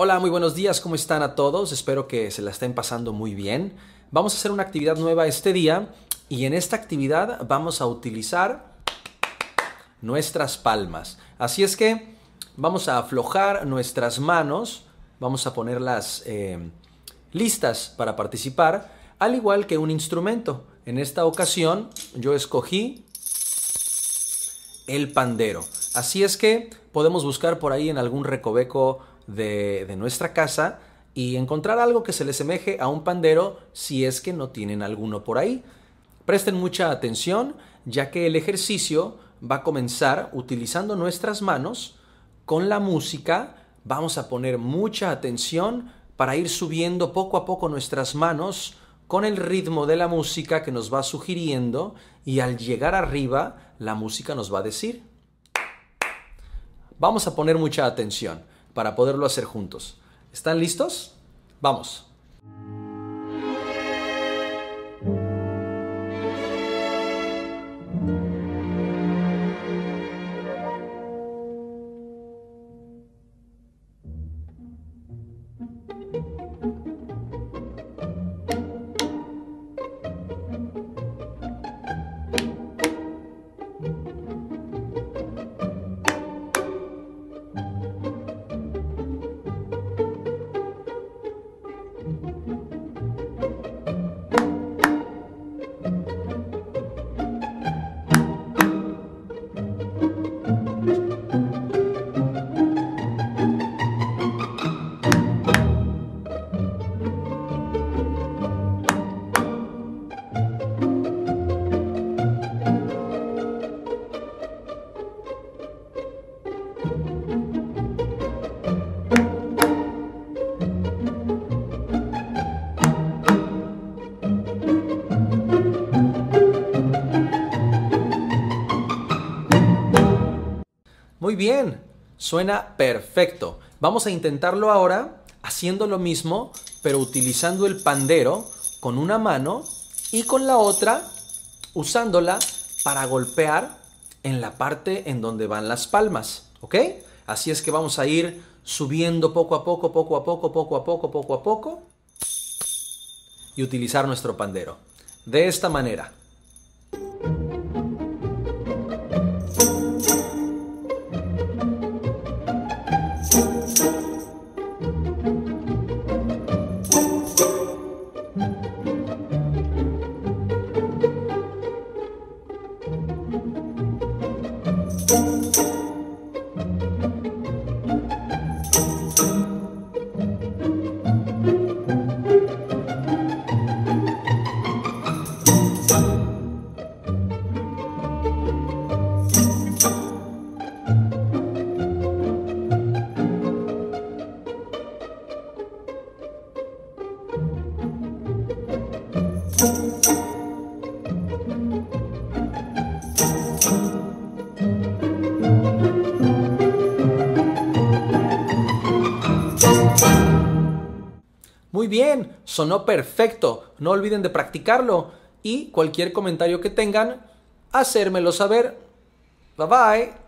Hola, muy buenos días, ¿cómo están a todos? Espero que se la estén pasando muy bien. Vamos a hacer una actividad nueva este día y en esta actividad vamos a utilizar nuestras palmas. Así es que vamos a aflojar nuestras manos, vamos a ponerlas eh, listas para participar, al igual que un instrumento. En esta ocasión yo escogí el pandero. Así es que podemos buscar por ahí en algún recoveco de, nuestra casa y encontrar algo que se le semeje a un pandero si es que no tienen alguno por ahí. Presten mucha atención ya que el ejercicio va a comenzar utilizando nuestras manos con la música. Vamos a poner mucha atención para ir subiendo poco a poco nuestras manos con el ritmo de la música que nos va sugiriendo y al llegar arriba la música nos va a decir. Vamos a poner mucha atención para poderlo hacer juntos. ¿Están listos? Vamos. Muy bien, suena perfecto. Vamos a intentarlo ahora haciendo lo mismo, pero utilizando el pandero con una mano y con la otra usándola para golpear en la parte en donde van las palmas, ¿ok? Así es que vamos a ir subiendo poco a poco, poco a poco, poco a poco, poco a poco y utilizar nuestro pandero. De esta manera. Música Muy bien, sonó perfecto. No olviden de practicarlo y cualquier comentario que tengan, hacérmelo saber. Bye bye.